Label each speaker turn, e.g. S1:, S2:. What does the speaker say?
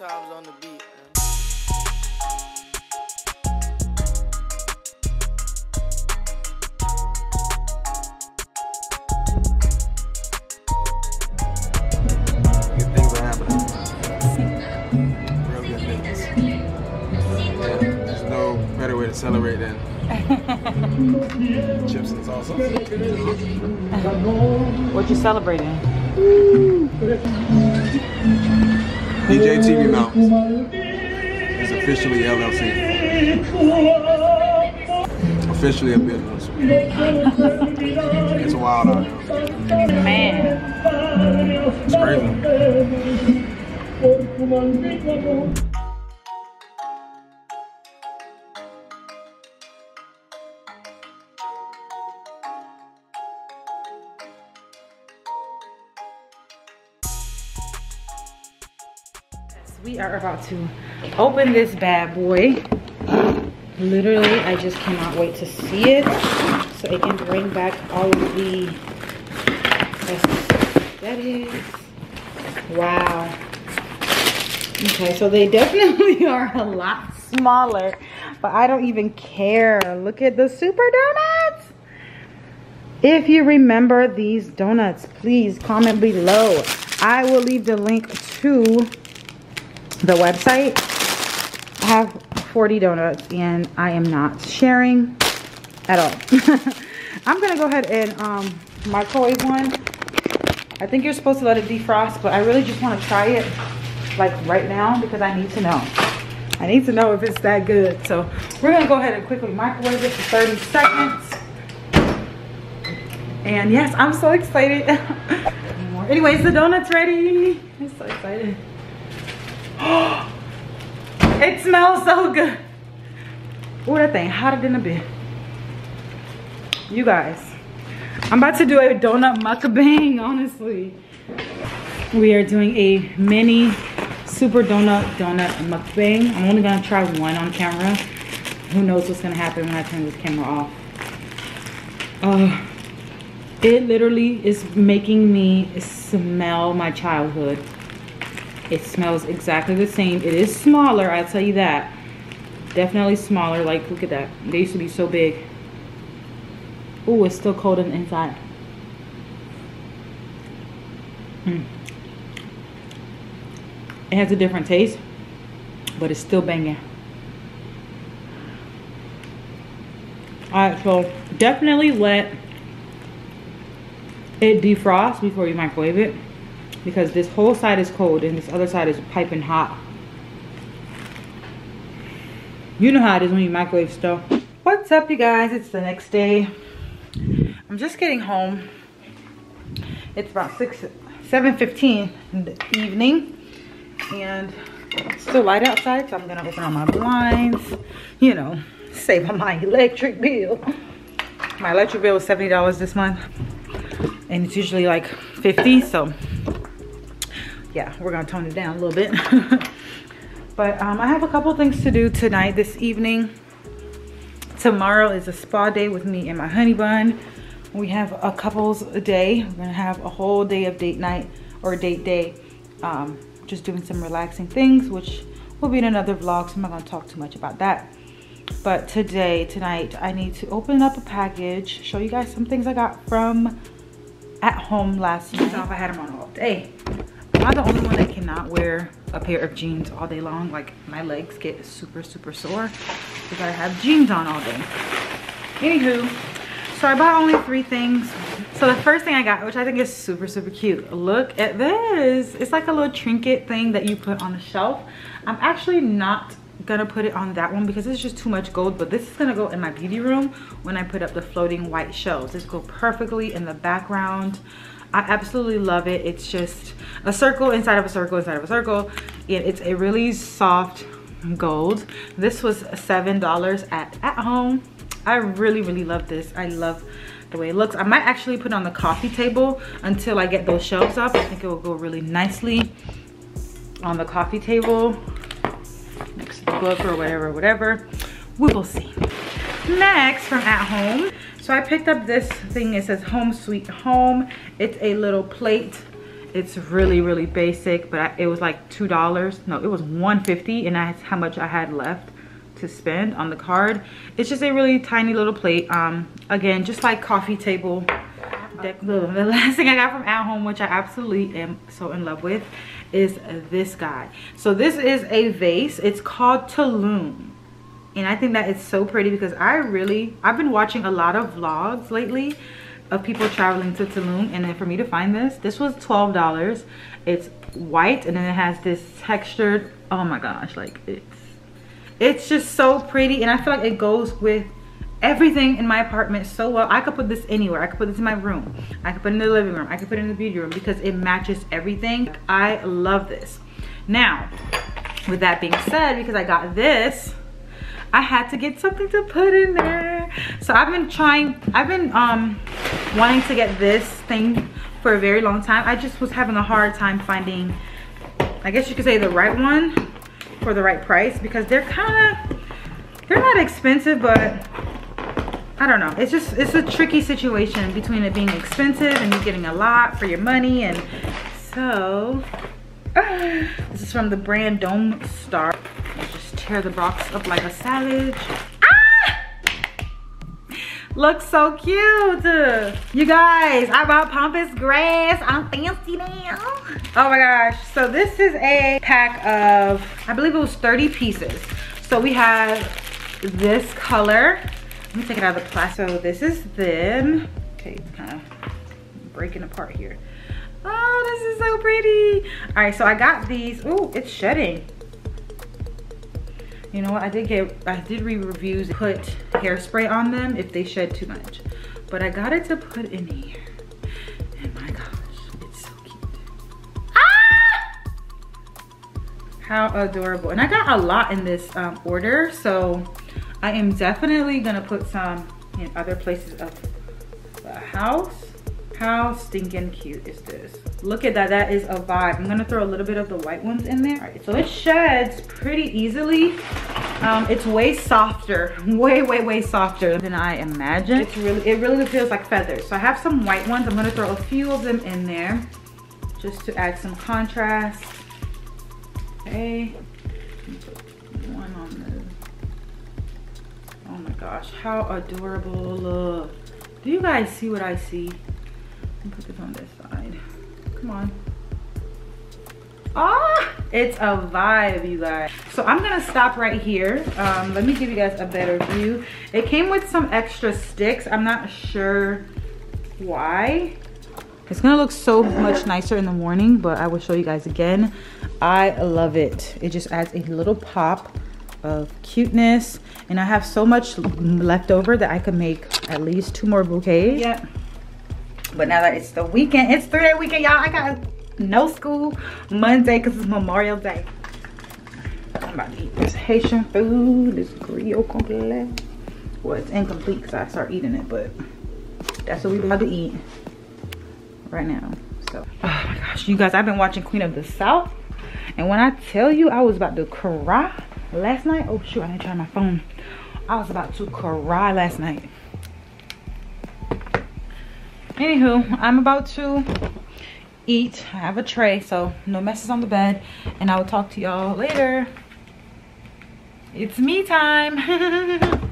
S1: times on the beat.
S2: Good things are happening. Real good things. There's no better way to celebrate than chips and salsa.
S3: What you celebrating?
S2: DJ TV Mounts is officially LLC. Officially a business. it's wild out here.
S3: Man.
S2: It's crazy.
S3: We are about to open this bad boy. Literally, I just cannot wait to see it. So it can bring back all of the aesthetics. Wow. Okay, so they definitely are a lot smaller, but I don't even care. Look at the super donuts. If you remember these donuts, please comment below. I will leave the link to the website. I have 40 donuts and I am not sharing at all. I'm gonna go ahead and um, microwave one. I think you're supposed to let it defrost, but I really just wanna try it like right now because I need to know. I need to know if it's that good. So we're gonna go ahead and quickly microwave it for 30 seconds. And yes, I'm so excited. Anyways, the donut's ready. I'm so excited. it smells so good. Oh, that thing hotter than a bit. You guys, I'm about to do a donut mukbang, honestly. We are doing a mini super donut donut mukbang. I'm only gonna try one on camera. Who knows what's gonna happen when I turn this camera off. Uh, it literally is making me smell my childhood. It smells exactly the same. It is smaller, I'll tell you that. Definitely smaller. Like, look at that. They used to be so big. Oh, it's still cold on the inside. Mm. It has a different taste, but it's still banging. Alright, so definitely let it defrost before you microwave it because this whole side is cold and this other side is piping hot. You know how it is when you microwave stuff. What's up you guys? It's the next day. I'm just getting home. It's about 6, 7.15 in the evening and it's still light outside so I'm gonna open all my blinds, you know, save on my electric bill. My electric bill was $70 this month and it's usually like 50 so yeah we're gonna tone it down a little bit. But um, i have a couple things to do tonight this evening. Tomorrow is a spa day with me and my honey bun. We have a couples day. We're gonna have a whole day of date night or date day um, just doing some relaxing things which will be in another vlog so i'm not gonna talk too much about that. But today tonight i need to open up a package show you guys some things i got from at home last night. I had them on all day. Am I the only one that cannot wear a pair of jeans all day long? Like my legs get super, super sore because I have jeans on all day. Anywho, so I bought only three things. So the first thing I got, which I think is super, super cute. Look at this. It's like a little trinket thing that you put on the shelf. I'm actually not gonna put it on that one because it's just too much gold but this is gonna go in my beauty room when I put up the floating white shelves this go perfectly in the background I absolutely love it it's just a circle inside of a circle inside of a circle and it's a really soft gold this was seven dollars at at home I really really love this I love the way it looks I might actually put on the coffee table until I get those shelves up I think it will go really nicely on the coffee table next to the book or whatever, whatever. We will see. Next from at home. So I picked up this thing. It says home sweet home. It's a little plate. It's really really basic but I, it was like two dollars. No it was 150 and that's how much i had left to spend on the card. It's just a really tiny little plate. Um again just like coffee table the last thing i got from at home which i absolutely am so in love with is this guy. So this is a vase. It's called Tulum and i think that it's so pretty because i really i've been watching a lot of vlogs lately of people traveling to Tulum. And then for me to find this this was $12 it's white and then it has this textured oh my gosh like it's it's just so pretty. And I feel like it goes with everything in my apartment so well. I could put this anywhere. I could put this in my room. I could put it in the living room. I could put it in the beauty room because it matches everything. I love this. Now with that being said because I got this I had to get something to put in there. So I've been trying, I've been um, wanting to get this thing for a very long time. I just was having a hard time finding, I guess you could say the right one for the right price because they're kind of, they're not expensive, but I don't know. It's just, it's a tricky situation between it being expensive and you getting a lot for your money. And so, this is from the brand Dome Star tear the box up like a savage. Ah! Looks so cute. You guys, I bought Pampas grass. I'm fancy now. Oh my gosh. So this is a pack of, I believe it was 30 pieces. So we have this color. Let me take it out of the plastic. So this is them. Okay, it's kind of breaking apart here. Oh, this is so pretty. All right, so I got these. Oh, it's shedding you know what? I did get i did read reviews put hairspray on them if they shed too much. But i got it to put in here. And my gosh it's so cute. Ah! how adorable. And i got a lot in this um, order. So i am definitely gonna put some in other places of the house how stinking cute is this? Look at that, that is a vibe. I'm gonna throw a little bit of the white ones in there. All right, so it sheds pretty easily. Um, it's way softer, way, way, way softer than I imagined. It's really, it really feels like feathers. So I have some white ones. I'm gonna throw a few of them in there just to add some contrast. Okay, one on the, oh my gosh, how adorable, look. Do you guys see what I see? Put this on this side. Come on. Ah, it's a vibe, you guys. So I'm gonna stop right here. Um, let me give you guys a better view. It came with some extra sticks. I'm not sure why. It's gonna look so much nicer in the morning, but I will show you guys again. I love it. It just adds a little pop of cuteness. And I have so much left over that I could make at least two more bouquets. Yeah. But now that it's the weekend, it's three day weekend, y'all. I got no school Monday because it's Memorial Day. I'm about to eat this Haitian food, this griot complet. Well, it's incomplete because I start eating it, but that's what we about to eat right now. So, oh my gosh, you guys, I've been watching Queen of the South. And when I tell you I was about to cry last night, oh shoot, I didn't try my phone. I was about to cry last night anywho i'm about to eat. I have a tray so no messes on the bed and i will talk to y'all later. It's me time